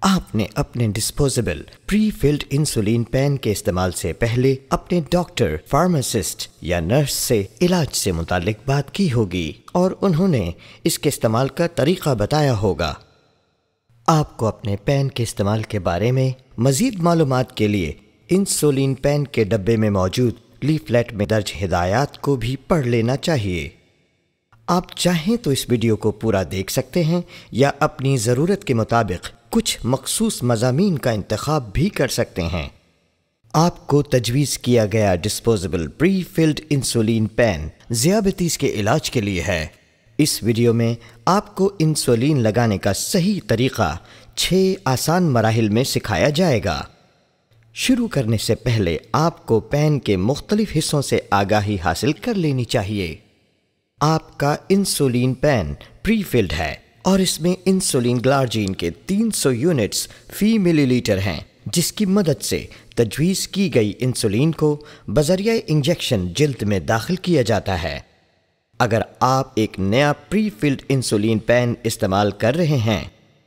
آپ نے اپنے disposable pre filled insulin pen کے استعمال سے پہلے اپنے ڈاکٹر فارماسسٹ یا نرس سے علاج سے متعلق بات کی ہوگی اور انہوں نے اس کے استعمال کا طریقہ بتایا ہوگا۔ آپ کو اپنے پین کے استعمال کے بارے میں مزید معلومات کے لیے انسولین پین کے ڈبے میں موجود لیفلیٹ میں درج ہدایات کو بھی پڑھ لینا چاہیے۔ آپ چاہیں تو اس ویڈیو کو پورا دیکھ سکتے ہیں یا اپنی ضرورت کے مطابق کچھ مخصوص مضامین کا انتخاب بھی کر سکتے ہیں۔ آپ کو تجویز کیا گیا disposable pre filled insulin pen ذیابتیس کے علاج کے لیے ہے۔ اس ویڈیو میں آپ کو انسولین لگانے کا صحیح طریقہ چھ آسان مراحل میں سکھایا جائے گا۔ شروع کرنے سے پہلے آپ کو پین کے مختلف حصوں سے آگاہی حاصل کر لینی چاہیے۔ آپ کا انسولین پین پری فلڈ ہے۔ اور اس میں انسولین گلارجین کے تین سو یونٹس فی ملی لیٹر ہیں، جس کی مدد سے تجویز کی گئی انسولین کو بذریعہ انجیکشن جلد میں داخل کیا جاتا ہے۔ اگر آپ ایک نیا پری فلڈ انسولین پین استعمال کر رہے ہیں،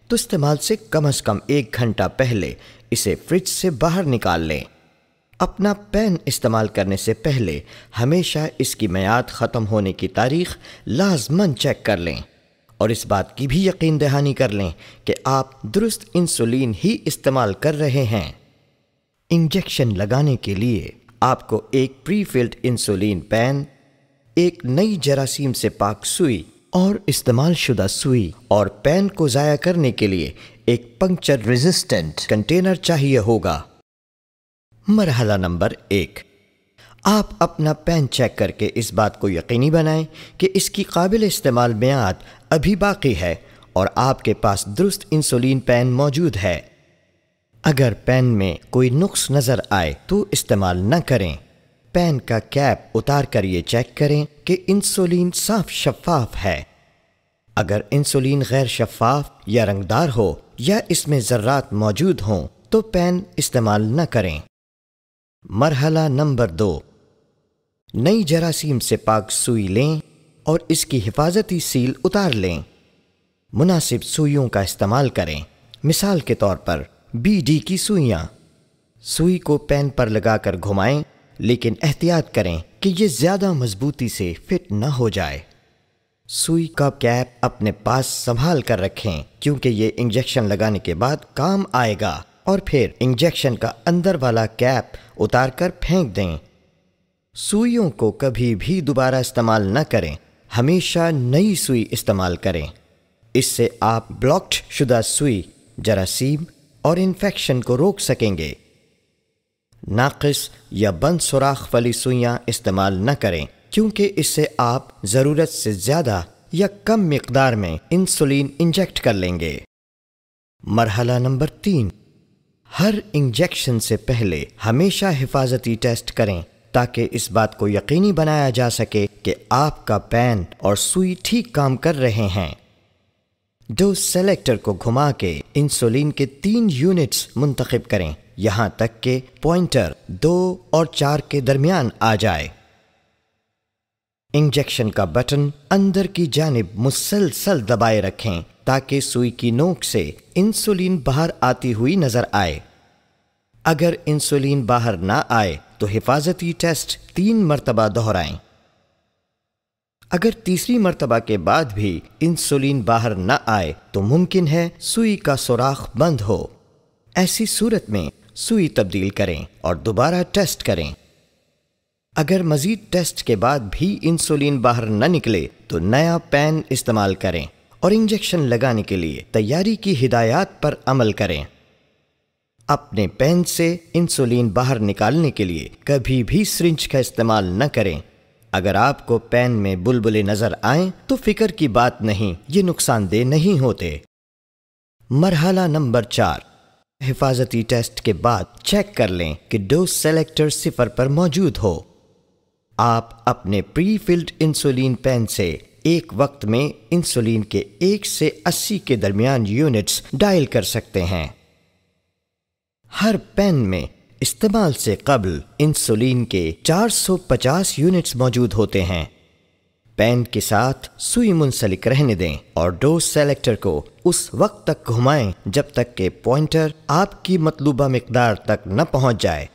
تو استعمال سے کم از کم ایک گھنٹہ پہلے اسے فریج سے باہر نکال لیں۔ اپنا پین استعمال کرنے سے پہلے ہمیشہ اس کی میعاد ختم ہونے کی تاریخ لازمن چیک کر لیں۔ اور اس بات کی بھی یقین دہانی کر لیں کہ آپ درست انسولین ہی استعمال کر رہے ہیں۔ انجیکشن لگانے کے لیے آپ کو ایک پری فلڈ انسولین پین، ایک نئی جراثیم سے پاک سوئی اور استعمال شدہ سوئی اور پین کو ضائع کرنے کے لیے ایک پنکچر ریزسٹنٹ کنٹینر چاہیے ہوگا۔ مرحلہ نمبر ایک۔ آپ اپنا پین چیک کر کے اس بات کو یقینی بنائیں کہ اس کی قابل استعمال میعاد ابھی باقی ہے اور آپ کے پاس درست انسولین پین موجود ہے۔ اگر پین میں کوئی نقص نظر آئے تو استعمال نہ کریں۔ پین کا کیپ اتار کر یہ چیک کریں کہ انسولین صاف شفاف ہے۔ اگر انسولین غیر شفاف یا رنگدار ہو یا اس میں ذرات موجود ہوں تو پین استعمال نہ کریں۔ مرحلہ نمبر دو۔ نئی جراثیم سے پاک سوئی لیں اور اس کی حفاظتی سیل اتار لیں۔ مناسب سوئیوں کا استعمال کریں۔ مثال کے طور پر بی ڈی کی سوئیاں۔ سوئی کو پین پر لگا کر گھمائیں، لیکن احتیاط کریں کہ یہ زیادہ مضبوطی سے فٹ نہ ہو جائے۔ سوئی کا کیپ اپنے پاس سنبھال کر رکھیں، کیونکہ یہ انجیکشن لگانے کے بعد کام آئے گا۔ اور پھر انجیکشن کا اندر والا کیپ اتار کر پھینک دیں۔ سوئیوں کو کبھی بھی دوبارہ استعمال نہ کریں۔ ہمیشہ نئی سوئی استعمال کریں۔ اس سے آپ بلاکڈ شدہ سوئی، جراثیم اور انفیکشن کو روک سکیں گے۔ ناقص یا بند سوراخ والی سوئیاں استعمال نہ کریں، کیونکہ اس سے آپ ضرورت سے زیادہ یا کم مقدار میں انسولین انجیکٹ کر لیں گے۔ مرحلہ نمبر تین۔ ہر انجیکشن سے پہلے ہمیشہ حفاظتی ٹیسٹ کریں۔ تاکہ اس بات کو یقینی بنایا جا سکے کہ آپ کا پین اور سوئی ٹھیک کام کر رہے ہیں۔ ڈوز سیلیکٹر کو گھما کے انسولین کے تین یونٹس منتخب کریں۔ یہاں تک کہ پوائنٹر دو اور چار کے درمیان آ جائے۔ انجیکشن کا بٹن اندر کی جانب مسلسل دبائے رکھیں تاکہ سوئی کی نوک سے انسولین باہر آتی ہوئی نظر آئے۔ اگر انسولین باہر نہ آئے تو حفاظتی ٹیسٹ تین مرتبہ دہرائیں۔ اگر تیسری مرتبہ کے بعد بھی انسولین باہر نہ آئے تو ممکن ہے سوئی کا سوراخ بند ہو۔ ایسی صورت میں سوئی تبدیل کریں اور دوبارہ ٹیسٹ کریں۔ اگر مزید ٹیسٹ کے بعد بھی انسولین باہر نہ نکلے تو نیا پین استعمال کریں اور انجیکشن لگانے کے لیے تیاری کی ہدایات پر عمل کریں۔ اپنے پین سے انسولین باہر نکالنے کے لیے کبھی بھی سرنج کا استعمال نہ کریں۔ اگر آپ کو پین میں بلبلے نظر آئیں تو فکر کی بات نہیں، یہ نقصان دہ نہیں ہوتے۔ مرحلہ نمبر چار، حفاظتی ٹیسٹ کے بعد چیک کر لیں کہ ڈوز سیلیکٹر صفر پر موجود ہو۔ آپ اپنے پری فلڈ انسولین پین سے ایک وقت میں انسولین کے ایک سے اسی کے درمیان یونٹس ڈائل کر سکتے ہیں۔ ہر پین میں استعمال سے قبل انسولین کے چار سو پچاس یونٹس موجود ہوتے ہیں۔ پین کے ساتھ سوئی منسلک رہنے دیں اور ڈوز سیلیکٹر کو اس وقت تک گھمائیں جب تک کہ پوائنٹر آپ کی مطلوبہ مقدار تک نہ پہنچ جائے۔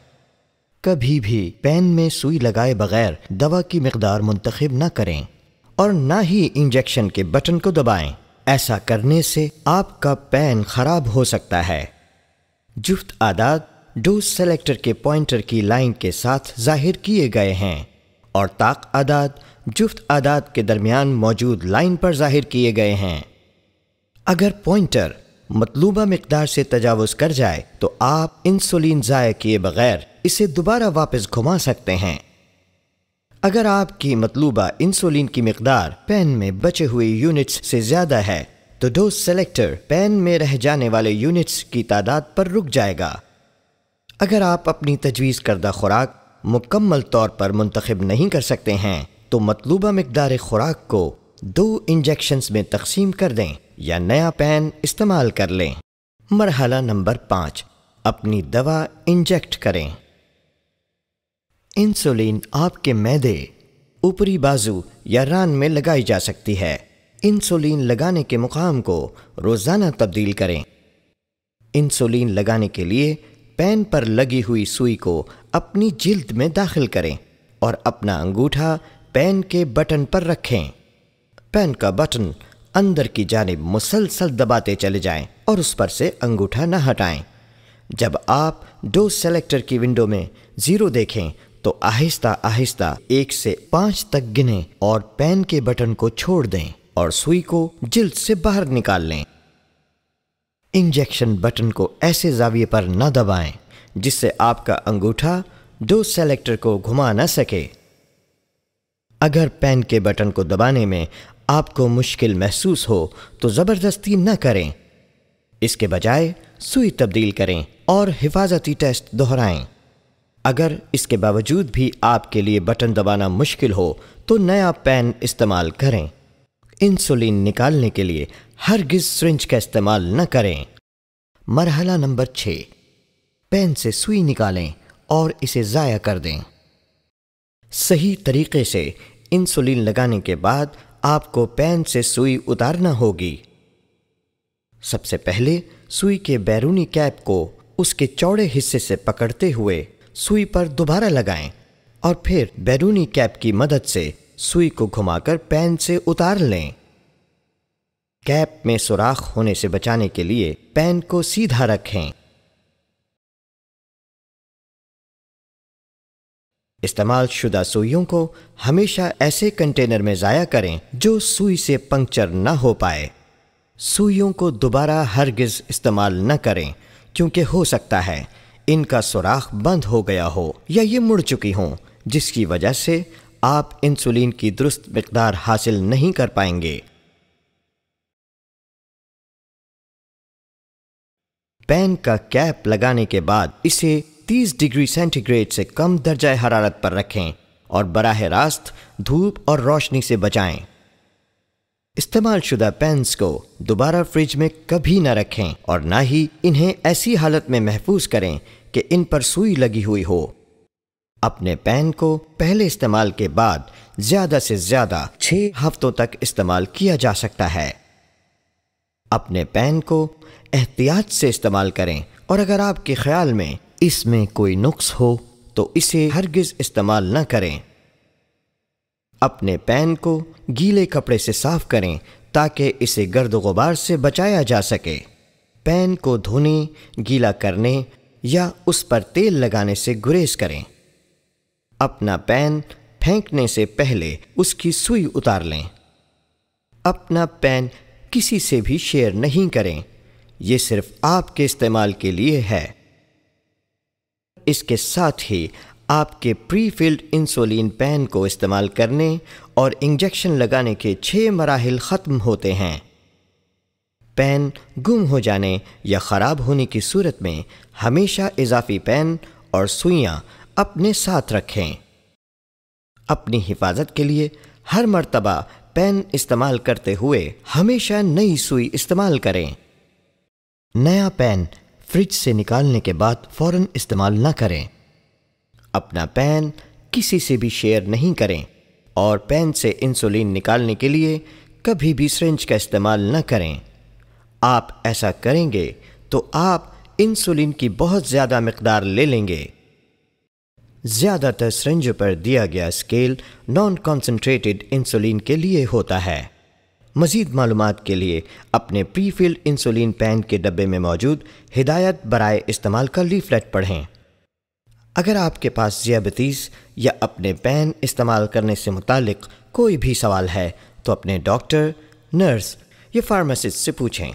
کبھی بھی پین میں سوئی لگائے بغیر دوا کی مقدار منتخب نہ کریں اور نہ ہی انجیکشن کے بٹن کو دبائیں۔ ایسا کرنے سے آپ کا پین خراب ہو سکتا ہے۔ جفت آداد ڈوز سیلیکٹر کے پوائنٹر کی لائن کے ساتھ ظاہر کیے گئے ہیں اور طاق آداد جفت آداد کے درمیان موجود لائن پر ظاہر کیے گئے ہیں۔ اگر پوائنٹر مطلوبہ مقدار سے تجاوز کر جائے تو آپ انسولین ضائع کیے بغیر اسے دوبارہ واپس گھما سکتے ہیں۔ اگر آپ کی مطلوبہ انسولین کی مقدار پین میں بچے ہوئے یونٹس سے زیادہ ہے تو ڈوز سیلیکٹر پین میں رہ جانے والے یونٹس کی تعداد پر رک جائے گا۔ اگر آپ اپنی تجویز کردہ خوراک مکمل طور پر منتخب نہیں کر سکتے ہیں، تو مطلوبہ مقدار خوراک کو دو انجیکشنز میں تقسیم کر دیں یا نیا پین استعمال کر لیں۔ مرحلہ نمبر پانچ، اپنی دوا انجیکٹ کریں۔ انسولین آپ کے میدے، اوپری بازو یا ران میں لگائی جا سکتی ہے۔ انسولین لگانے کے مقام کو روزانہ تبدیل کریں۔ انسولین لگانے کے لیے پین پر لگی ہوئی سوئی کو اپنی جلد میں داخل کریں اور اپنا انگوٹھا پین کے بٹن پر رکھیں۔ پین کا بٹن اندر کی جانب مسلسل دباتے چلے جائیں اور اس پر سے انگوٹھا نہ ہٹائیں۔ جب آپ ڈوز سیلیکٹر کی ونڈو میں زیرو دیکھیں تو آہستہ آہستہ ایک سے پانچ تک گنیں اور پین کے بٹن کو چھوڑ دیں۔ اور سوئی کو جلد سے باہر نکال لیں۔ انجیکشن بٹن کو ایسے زاویے پر نہ دبائیں، جس سے آپ کا انگوٹھا ڈوز سیلیکٹر کو گھما نہ سکے۔ اگر پین کے بٹن کو دبانے میں آپ کو مشکل محسوس ہو، تو زبردستی نہ کریں۔ اس کے بجائے سوئی تبدیل کریں اور حفاظتی ٹیسٹ دہرائیں۔ اگر اس کے باوجود بھی آپ کے لیے بٹن دبانا مشکل ہو، تو نیا پین استعمال کریں۔ انسولین نکالنے کے لیے ہرگز سرنج کا استعمال نہ کریں۔ مرحلہ نمبر چھ۔ پین سے سوئی نکالیں اور اسے ضائع کر دیں۔ صحیح طریقے سے انسولین لگانے کے بعد آپ کو پین سے سوئی اتارنا ہوگی۔ سب سے پہلے سوئی کے بیرونی کیپ کو اس کے چوڑے حصے سے پکڑتے ہوئے سوئی پر دوبارہ لگائیں اور پھر بیرونی کیپ کی مدد سے سوئی کو گھما کر پین سے اتار لیں۔ کیپ میں سوراخ ہونے سے بچانے کے لیے پین کو سیدھا رکھیں۔ استعمال شدہ سوئیوں کو ہمیشہ ایسے کنٹینر میں ضائع کریں جو سوئی سے پنکچر نہ ہو پائے۔ سوئیوں کو دوبارہ ہرگز استعمال نہ کریں کیونکہ ہو سکتا ہے ان کا سوراخ بند ہو گیا ہو یا یہ مڑ چکی ہوں، جس کی وجہ سے آپ انسولین کی درست مقدار حاصل نہیں کر پائیں گے۔ پین کا کیپ لگانے کے بعد اسے تیس ڈگری سینٹی گریڈ سے کم درجہ حرارت پر رکھیں اور براہ راست دھوپ اور روشنی سے بچائیں۔ استعمال شدہ پینس کو دوبارہ فریج میں کبھی نہ رکھیں اور نہ ہی انہیں ایسی حالت میں محفوظ کریں کہ ان پر سوئی لگی ہوئی ہو۔ اپنے پین کو پہلے استعمال کے بعد زیادہ سے زیادہ چھ ہفتوں تک استعمال کیا جا سکتا ہے۔ اپنے پین کو احتیاط سے استعمال کریں اور اگر آپ کے خیال میں اس میں کوئی نقص ہو تو اسے ہرگز استعمال نہ کریں۔ اپنے پین کو گیلے کپڑے سے صاف کریں تاکہ اسے گرد و غبار سے بچایا جا سکے۔ پین کو دھونے گیلا کرنے یا اس پر تیل لگانے سے گریز کریں۔ اپنا پین پھینکنے سے پہلے اس کی سوئی اتار لیں۔ اپنا پین کسی سے بھی شیئر نہیں کریں۔ یہ صرف آپ کے استعمال کے لیے ہے۔ اس کے ساتھ ہی آپ کے پری فلڈ انسولین پین کو استعمال کرنے اور انجیکشن لگانے کے چھ مراحل ختم ہوتے ہیں۔ پین گم ہو جانے یا خراب ہونے کی صورت میں ہمیشہ اضافی پین اور سوئیاں اپنے ساتھ رکھیں۔ اپنی حفاظت کے لیے ہر مرتبہ پین استعمال کرتے ہوئے ہمیشہ نئی سوئی استعمال کریں۔ نیا پین فریج سے نکالنے کے بعد فوراً استعمال نہ کریں۔ اپنا پین کسی سے بھی شیئر نہیں کریں اور پین سے انسولین نکالنے کے لیے کبھی بھی سرنج کا استعمال نہ کریں۔ آپ ایسا کریں گے تو آپ انسولین کی بہت زیادہ مقدار لے لیں گے۔ زیادہ تر سرنج پر دیا گیا اسکیل نان کانسنٹریٹڈ انسولین کے لیے ہوتا ہے۔ مزید معلومات کے لیے اپنے پری فلڈ انسولین پین کے ڈبے میں موجود ہدایت برائے استعمال کا لیفلیٹ پڑھیں۔ اگر آپ کے پاس ذیابطیس یا اپنے پین استعمال کرنے سے متعلق کوئی بھی سوال ہے تو اپنے ڈاکٹر، نرس یا فارماسسٹ سے پوچھیں۔